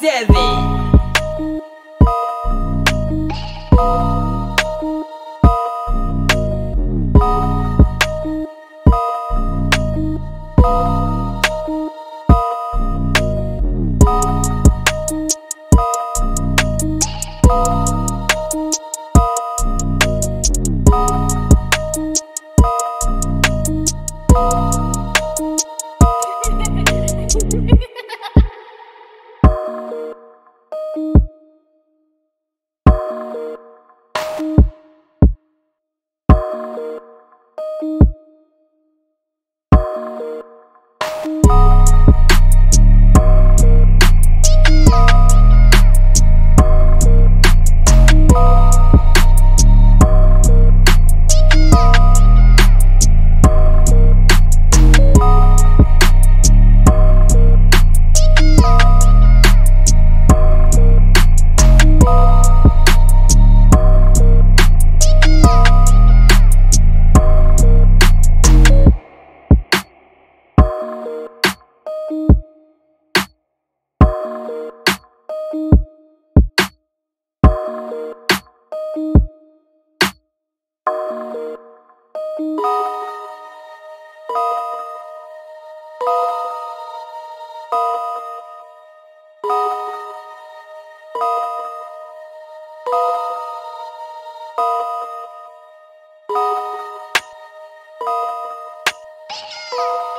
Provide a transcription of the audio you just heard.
seven. you